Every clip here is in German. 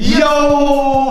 Yo, Freunde,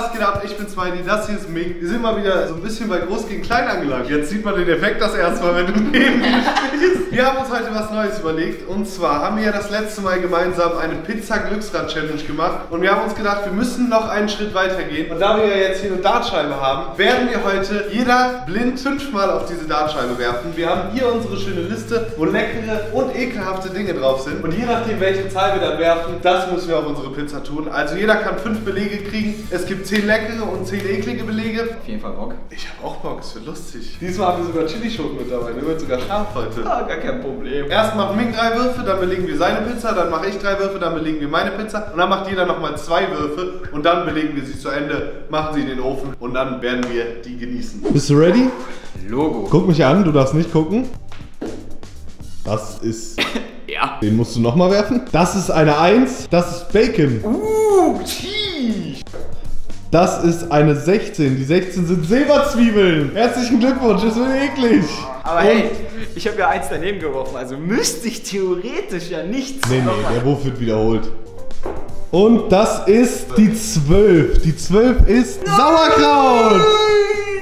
was geht ab? Ich bin Smiley, das hier ist Ming. Wir sind mal wieder so ein bisschen bei Groß gegen Klein angelangt. Jetzt sieht man den Effekt das erste Mal, wenn du neben mir stehst. Wir haben uns heute was Neues überlegt. Und zwar haben wir ja das letzte Mal gemeinsam eine Pizza-Glücksrad-Challenge gemacht. Und wir haben uns gedacht, wir müssen noch einen Schritt weiter gehen. Und da wir ja jetzt hier eine Dartscheibe haben, werden wir heute jeder blind fünfmal auf diese Dartscheibe werfen. Wir haben hier unsere schöne Liste, wo leckere und ekelhafte Dinge drauf sind. Und je nachdem, welche Zahl wir dann werfen, das müssen wir auf unsere Pizza tun. Also jeder kann fünf Belege kriegen. Es gibt zehn leckere und zehn eklige Belege. Auf jeden Fall Bock. Ich habe auch Bock, es wird lustig. Diesmal haben wir sogar Chilischoten mit dabei, ne? Wird sogar scharf heute. Ah, gar kein Problem. Erst macht Ming drei Würfe, dann belegen wir seine Pizza, dann mache ich drei Würfe, dann belegen wir meine Pizza und dann macht jeder nochmal zwei Würfe und dann belegen wir sie zu Ende, machen sie in den Ofen und dann werden wir die genießen. Bist du ready? Logo. Guck mich an, du darfst nicht gucken. Das ist. Ja. Den musst du nochmal werfen. Das ist eine 1. Das ist Bacon. Uh, cheese. Das ist eine 16. Die 16 sind Silberzwiebeln. Herzlichen Glückwunsch, das wird eklig. Aber hey, ich habe ja eins daneben geworfen, also müsste ich theoretisch ja nichts Nee, nee, der Wurf wird wiederholt. Und das ist die 12. Die 12 ist Sauerkraut.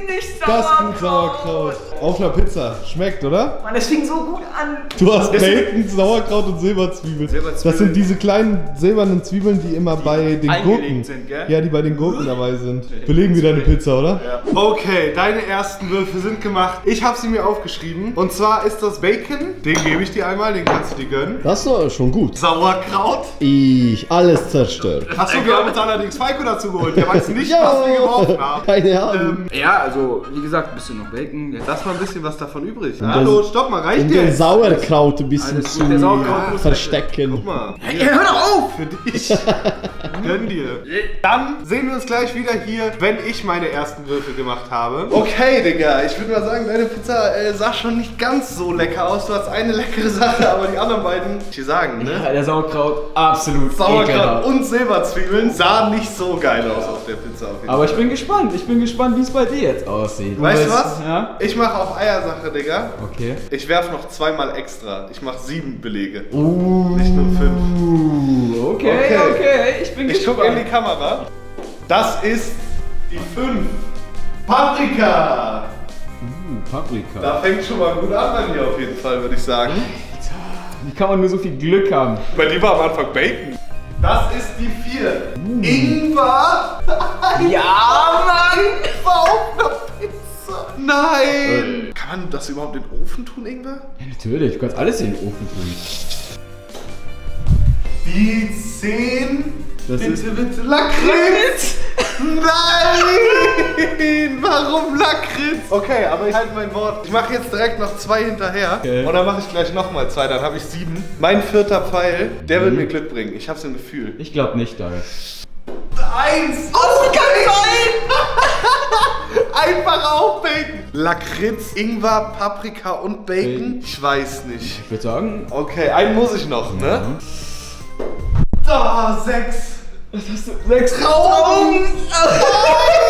Nicht Das ist Sauerkraut. gut Sauerkraut. Auf einer Pizza. Schmeckt, oder? Mann, das fing so gut an. Du hast Bacon, Sauerkraut und Silberzwiebeln. Silberzwiebeln. Das sind diese kleinen silbernen Zwiebeln, die immer bei den Gurken sind, gell? Ja, die bei den Gurken dabei sind. Belegen wir deine Pizza, oder? Ja. Okay, deine ersten Würfe sind gemacht. Ich habe sie mir aufgeschrieben. Und zwar ist das Bacon. Den gebe ich dir einmal, den kannst du dir gönnen. Das war schon gut. Sauerkraut. Ich alles zerstört. Achso, wir haben uns allerdings Falco dazu geholt. Der weiß nicht, was wir geworfen haben. keine Ahnung. Ähm, Ja, also, wie gesagt, ein bisschen noch Bacon. Das war ein bisschen was davon übrig. Und Hallo, das- stopp mal, reicht um den jetzt? Sauerkraut ein bisschen zu der muss verstecken. Guck mal. Hey, hör doch auf! Für dich. Gönn dir. Dann sehen wir uns gleich wieder hier, wenn ich meine ersten Würfe gemacht habe. Okay, Digga, ich würde mal sagen, deine Pizza äh, sah schon nicht ganz so lecker aus. Du hast eine leckere Sache, aber die anderen beiden, ich dir sagen, ne? Ja, der Sauerkraut, absolut Sauerkraut ekelhaft. und Silberzwiebeln sahen nicht so geil aus auf der Pizza. Auf jeden Aber ich Fall. bin gespannt. Ich bin gespannt, wie es bei dir jetzt aussieht. Weißt du was? Ja? Ich mache auf Eiersache, Digga. Okay. Ich werf noch zweimal extra. Ich mache sieben Belege. Uh, Nicht nur fünf. okay, Okay. okay, ich bin Ich gucke in die Kamera. Das ist die 5. Paprika. Paprika. Da fängt schon mal gut an bei mir auf jeden Fall, würde ich sagen. Wie kann man nur so viel Glück haben? Bei dir war am Anfang Bacon. Das ist die 4. Ingwer. Ja, Mann! Pizza. Nein. Kann man das überhaupt in den Ofen tun, Ingwer? Ja, natürlich, du kannst alles in den Ofen tun. Die 10. Das bitte, ist- bitte. Lakritz. Nein! Warum Lakritz? Okay, aber ich halte mein Wort. Ich mache jetzt direkt noch zwei hinterher. Okay. Und dann mache ich gleich nochmal zwei, dann habe ich sieben. Mein vierter Pfeil, der Mhm. wird mir Glück bringen. Ich hab's im Gefühl. Ich glaube nicht, David. Eins! Oh, kann sein? Einfach auf Bacon. Lakritz, Ingwer, Paprika und Bacon? Ich weiß nicht. Ich würde sagen, Okay, einen muss ich noch, ne? Da, sechs. was hast du? Sechs Trauben!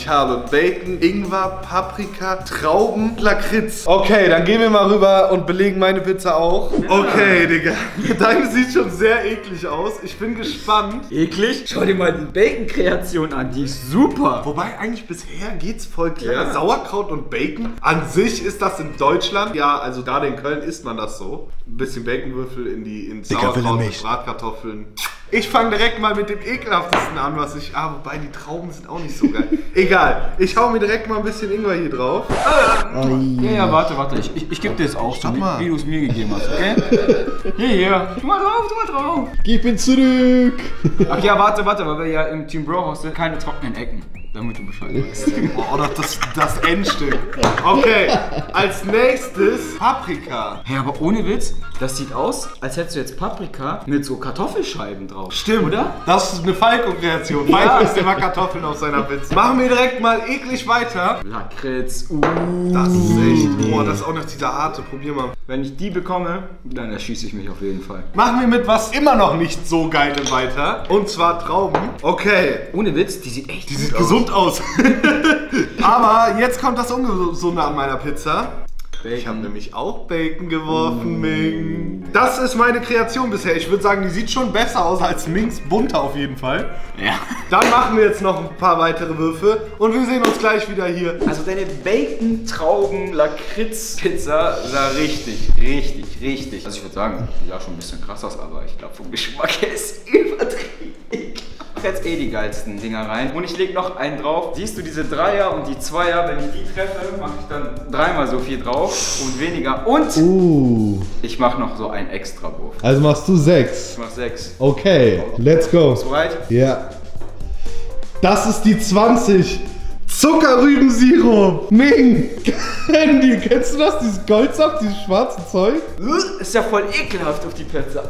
Ich habe Bacon, Ingwer, Paprika, Trauben, Lakritz. Okay, dann gehen wir mal rüber und belegen meine Pizza auch. Okay, Digga. Deine sieht schon sehr eklig aus. Ich bin gespannt. Eklig? Schau dir mal die Bacon-Kreation an, die ist super. Wobei eigentlich bisher geht's voll klar. Ja. Sauerkraut und Bacon. An sich ist das in Deutschland, ja, also gerade in Köln isst man das so. Ein bisschen Baconwürfel in die in Sauerkraut mit Bratkartoffeln. Ich fange direkt mal mit dem ekelhaftesten an, was ich. Ah, wobei die Trauben sind auch nicht so geil. Egal, ich hau mir direkt mal ein bisschen Ingwer hier drauf. Ja, ja, warte, warte, ich, ich, ich gebe dir das auch, so, mal. wie, wie du es mir gegeben hast, okay? Hier, hier. Tu mal drauf, tu mal drauf. Gib ihn zurück. Ach ja, warte, warte, weil wir ja im Team Bro sind, keine trockenen Ecken. Damit du Bescheid weißt. Oh, das, das, das Endstück. Okay, als nächstes Paprika. Hey, aber ohne Witz, das sieht aus, als hättest du jetzt Paprika mit so Kartoffelscheiben drauf. Stimmt, Oder? Das ist eine Falco-Kreation. Falco isst immer Kartoffeln auf seiner Pizza. Machen wir direkt mal eklig weiter. Lakritz, uh. Das ist echt. Boah, das ist auch noch dieser harte. Probier mal. Wenn ich die bekomme, dann erschieße ich mich auf jeden Fall. Machen wir mit was immer noch nicht so geilem weiter. Und zwar Trauben. Okay. Ohne Witz, die sieht echt Die sieht gesund aus. Aber jetzt kommt das Ungesunde an meiner Pizza. Ich habe nämlich auch Bacon geworfen, Ming. Das ist meine Kreation bisher. Ich würde sagen, die sieht schon besser aus als Mings. Bunter auf jeden Fall. Ja. Dann machen wir jetzt noch ein paar weitere Würfe und wir sehen uns gleich wieder hier. Also deine Bacon, Trauben, Lakritz, Pizza sah richtig, richtig, richtig. Also ich würde sagen, die sah schon ein bisschen krass aus, aber ich glaube vom Geschmack her ist übertrieben. Jetzt eh die geilsten Dinger rein. Und ich leg noch einen drauf. Siehst du diese Dreier und die Zweier? Wenn ich die treffe, mache ich dann dreimal so viel drauf und weniger. Und Uh. ich mache noch so einen Extrawurf. Also machst du sechs. Ich mach sechs. Okay, let's go. Bist du bereit? Ja. Das ist die 20. Zuckerrübensirup. Ming. Candy. Kennst du das? Dieses Goldsaft, dieses schwarze Zeug? Ist ja voll ekelhaft auf die Pizza.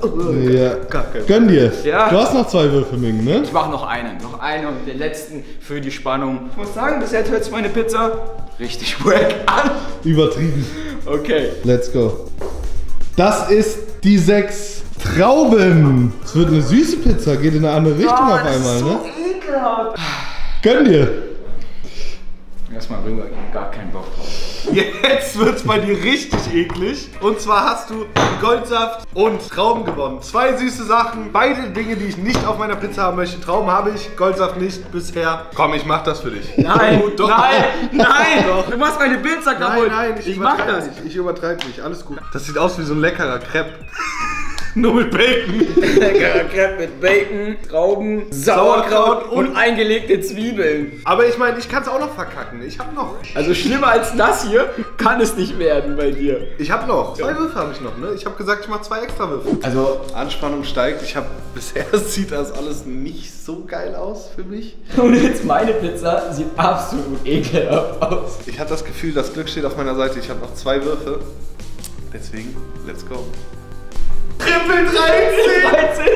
Ja. Kacke. Gönn dir. Ja. Du hast noch zwei Würfe, Ming, ne? Ich mache noch einen, noch einen und den letzten für die Spannung. Ich muss sagen, bis jetzt hört sich meine Pizza richtig wack an. Übertrieben. Okay. Let's go. Das ist die 6 Trauben. Es wird eine süße Pizza, geht in eine andere Richtung Oh, auf das einmal, ist so ne? ekelhaft. Gönn dir. Erstmal rüber, gar keinen Bock drauf. Jetzt wird's bei dir richtig eklig. Und zwar hast du Goldsaft und Trauben gewonnen. Zwei süße Sachen. Beide Dinge, die ich nicht auf meiner Pizza haben möchte. Trauben habe ich, Goldsaft nicht bisher. Komm, ich mach das für dich. Nein, Du, doch. nein, nein! Doch. Du machst meine Pizza kaputt! Nein, nein, ich, ich mach das! nicht. Ich übertreibe nicht. Alles gut. Das sieht aus wie so ein leckerer Crepe. Nur mit Bacon. Leckerer Crepe mit Bacon, Trauben, Sauerkraut Sauerkraut und, und- eingelegte Zwiebeln. Aber ich meine, ich kann es auch noch verkacken. Ich habe noch. Also schlimmer als das hier kann es nicht werden bei dir. Ich habe noch. Zwei Würfe habe ich noch, ne? Ich habe gesagt, ich mache zwei extra Würfe. Also, Anspannung steigt. Ich habe bisher sieht das alles nicht so geil aus für mich. und jetzt meine Pizza sieht absolut ekelhaft aus. Ich hatte das Gefühl, das Glück steht auf meiner Seite. Ich habe noch zwei Würfe. Deswegen, let's go. Triple 13!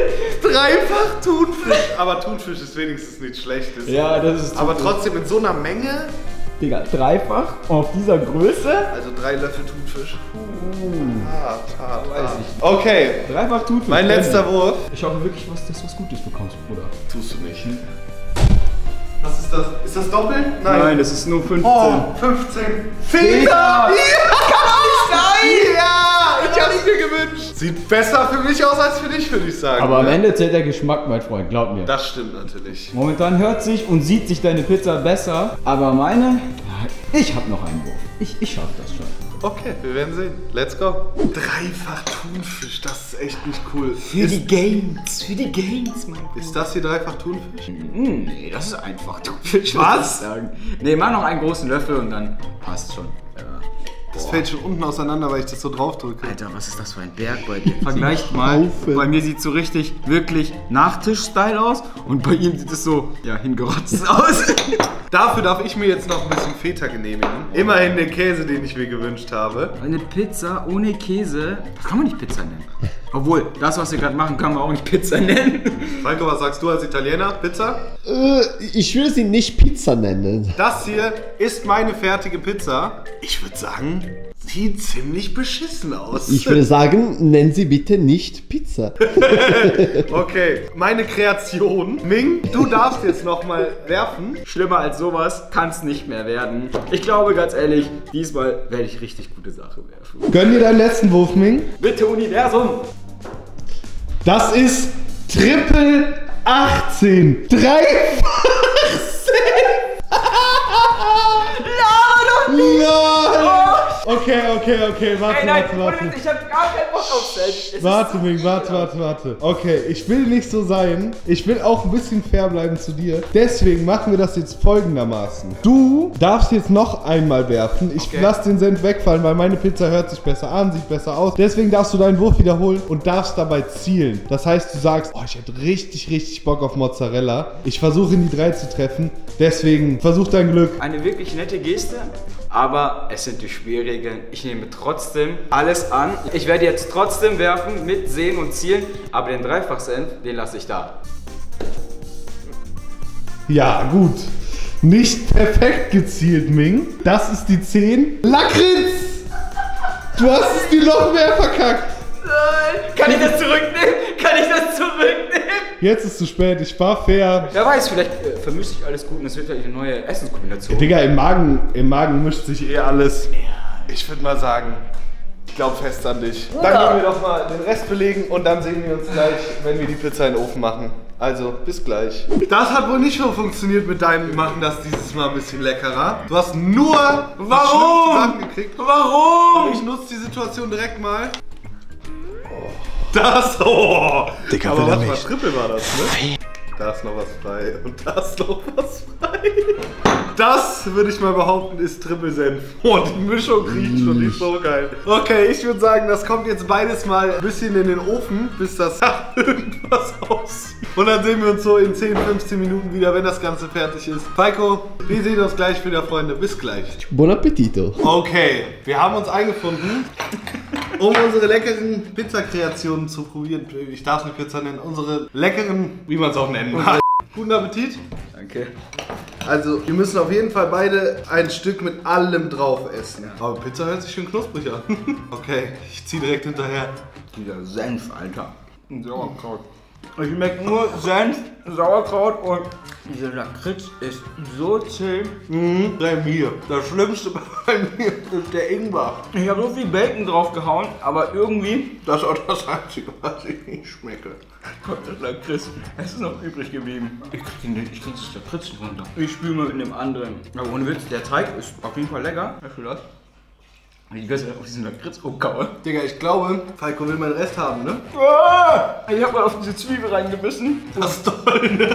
13? Dreifach Thunfisch. Aber Thunfisch ist wenigstens nichts Schlechtes. Ja, das ist Aber trotzdem in so einer Menge. Digga, dreifach auf dieser Größe? Also drei Löffel Thunfisch. Hart, hart, Weiß hart. ich Okay, Dreifach tut mein letzter Wurf. Ich hoffe wirklich, was, dass du was Gutes bekommst, Bruder. Tust du nicht. Was ist das? Ist das doppelt? Nein, das ist nur 15. Oh, 15. Fehler! Fehler! Ja! Kann nicht sein! Sieht besser für mich aus als für dich, würde ich sagen. Aber am ne? Ende zählt der Geschmack, mein Freund, glaub mir. Das stimmt natürlich. Momentan hört sich und sieht sich deine Pizza besser, aber meine, ich hab noch einen Wurf. Ich, ich schaff das schon. Okay, wir werden sehen. Let's go. Dreifach Thunfisch, das ist echt nicht cool. ist, Games, für die Games, mein ist das hier dreifach Thunfisch? Hm, nee, das ist einfach Thunfisch. Was? ich Sagen. Nee, mach noch einen großen Löffel und dann passt schon. Ja. Das fällt schon unten auseinander, weil ich das so drauf drücke. Alter, was ist das für ein Berg bei dir? Vergleicht mal. Haufen. Bei mir sieht so richtig, wirklich Nachtisch-Style aus und bei ihm sieht es so, ja, hingerotzt aus. Dafür darf ich mir jetzt noch ein bisschen Feta genehmigen. Immerhin den Käse, den ich mir gewünscht habe. Eine Pizza ohne Käse, das kann man nicht Pizza nennen. Obwohl, das, was wir gerade machen, kann man auch nicht Pizza nennen. Falco, was sagst du als Italiener? Pizza? Äh, ich würde sie nicht Pizza nennen. Das hier ist meine fertige Pizza. Ich würde sagen, sieht ziemlich beschissen aus. Ich würde sagen, nennen sie bitte nicht Pizza. Okay, meine Kreation. Ming, du darfst jetzt nochmal werfen. Schlimmer als sowas kann es nicht mehr werden. Ich glaube ganz ehrlich, diesmal werde ich richtig gute Sache werfen. Gönn dir deinen letzten Wurf, Ming. Bitte Universum! Das ist Triple 18. Dreifach Okay, okay, okay, warte, Ey, nein, warte, warte. ich habe gar keinen Bock auf Set. Warte, Ming, warte, warte, warte. Okay, ich will nicht so sein. Ich will auch ein bisschen fair bleiben zu dir. Deswegen machen wir das jetzt folgendermaßen. Du darfst jetzt noch einmal werfen. Ich Okay. lass den Senf wegfallen, weil meine Pizza hört sich besser an, sieht besser aus. Deswegen darfst du deinen Wurf wiederholen und darfst dabei zielen. Das heißt, du sagst, oh, ich hätte richtig, richtig Bock auf Mozzarella. Ich versuche in die 3 zu treffen. Deswegen versuch dein Glück. Eine wirklich nette Geste, aber es sind die Spielregeln. Ich nehme trotzdem alles an. Ich werde jetzt trotzdem werfen mit Sehen und Zielen, aber den Dreifachsenf, den lasse ich da. Ja, gut. Nicht perfekt gezielt, Ming. Das ist die 10. Lakritz! Du hast es dir noch mehr verkackt. Nein! Kann ich das zurücknehmen? Kann ich das zurücknehmen? Jetzt ist zu spät. Ich war fair. Wer weiß, vielleicht äh, vermischt sich alles gut und es wird vielleicht eine neue Essenskombination. Digga, im Magen, im Magen mischt sich eh alles. Ich würde mal sagen, ich glaube fest an dich. Dann gehen wir doch mal den Rest belegen und dann sehen wir uns gleich, wenn wir die Pizza in den Ofen machen. Also, bis gleich. Das hat wohl nicht so funktioniert mit deinem Wir machen das dieses Mal ein bisschen leckerer. Du hast nur schlimmsten Sachen gekriegt. Warum? Ich nutze die Situation direkt mal. Das, oh. Digga, Aber er was war. Triple war das, ne? Da ist noch was frei und da ist noch was frei. Das würde ich mal behaupten, ist Triple Senf. Oh, die Mischung riecht schon, die ist so geil. Okay, ich würde sagen, das kommt jetzt beides mal ein bisschen in den Ofen, bis das irgendwas aussieht. Und dann sehen wir uns so in 10, 15 Minuten wieder, wenn das Ganze fertig ist. Falco, wir sehen uns gleich wieder, Freunde. Bis gleich. Buon appetito. Okay, wir haben uns eingefunden, um unsere leckeren Pizzakreationen zu probieren. Ich darf es nicht Pizza nennen, unsere leckeren, wie man es auch nennen mag. Guten Appetit. Danke. Also, wir müssen auf jeden Fall beide ein Stück mit allem drauf essen. Aber Pizza hört sich schön knusprig an. Okay, ich zieh direkt hinterher. Dieser Senf, Alter. Und Sauerkraut. Ich schmeckt nur Senf, Sauerkraut und dieser Lakritz ist so zäh. Mhm, bei mir. Das Schlimmste bei mir ist der Ingwer. Ich habe so viel Bacon draufgehauen, aber irgendwie Das ist auch das Einzige, was ich nicht schmecke. kommt das Lakritz. Es ist noch übrig geblieben. Ich krieg, den, ich krieg das Lakritz nicht runter. Ich spüle mal mit dem anderen. Aber ohne Witz, der Teig ist auf jeden Fall lecker. Weißt du das? Ich jetzt auf diesen Lakritz rumkaue. Digga, ich glaube, Falco will meinen Rest haben, ne? Ah! Ich hab mal auf diese Zwiebel reingebissen. Das ist toll, ne?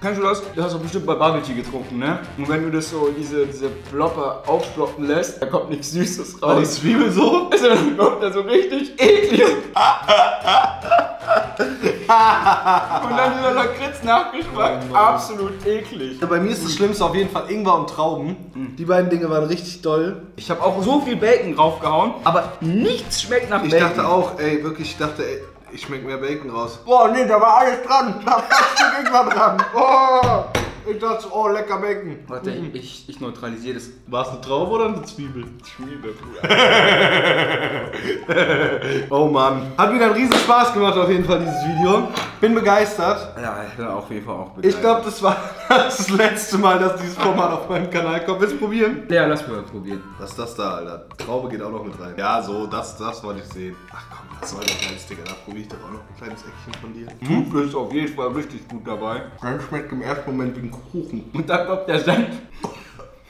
Kennst du das? Du hast doch bestimmt bei Bubble Tea getrunken, ne? Und wenn du das so, diese, diese Plopper aufploppen lässt, da kommt nichts Süßes War die raus. Zwiebel so? Also dann kommt da so richtig eklig. Und dann dieser Lakritz-Nachgeschmack. Absolut eklig. Bei mir ist das Schlimmste auf jeden Fall Ingwer und Trauben. Die beiden Dinge waren richtig doll. Ich habe auch so viel Bacon draufgehauen, aber nichts schmeckt nach Ich Bacon. dachte auch, ey, wirklich, ich dachte, ey, ich schmeck mehr Bacon raus. boah, nee, da war alles dran. Da war Stück Ingwer dran. Oh, ich dachte, oh, lecker Bacon. Warte, ich, ich neutralisiere das War es eine Traube oder eine Zwiebel? Zwiebel, Bruder. Oh Mann. Hat wieder einen riesen Spaß gemacht auf jeden Fall dieses Video. Bin begeistert. Ja, ich bin auf jeden Fall auch Ich glaube, das war das letzte Mal, dass dieses Format auf meinem Kanal kommt. Willst du probieren? Ja, lass mal probieren. Was ist das da, Alter? Traube geht auch noch mit rein. Ja, so, das, das wollte ich sehen. Ach komm, das soll doch geiles Digga. Da probiere ich doch auch noch ein kleines Eckchen von dir. Du bist auf jeden Fall richtig gut dabei. Dann schmeckt im ersten Moment wie ein Kuchen. Und dann kommt der Senf.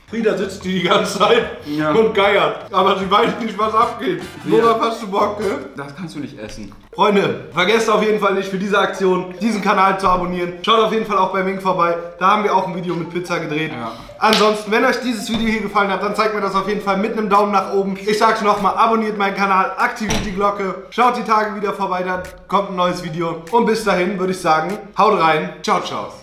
Frieda sitzt die die ganze Zeit Ja. und geiert. Aber sie weiß nicht, was abgeht. Worauf hast du Bock, ne? Das kannst du nicht essen. Freunde, vergesst auf jeden Fall nicht für diese Aktion diesen Kanal zu abonnieren. Schaut auf jeden Fall auch bei Mink vorbei. Da haben wir auch ein Video mit Pizza gedreht. Ja. Ansonsten, wenn euch dieses Video hier gefallen hat, dann zeigt mir das auf jeden Fall mit einem Daumen nach oben. Ich sag's nochmal, abonniert meinen Kanal, aktiviert die Glocke, schaut die Tage wieder vorbei, dann kommt ein neues Video. Und bis dahin würde ich sagen, haut rein, ciao, ciao.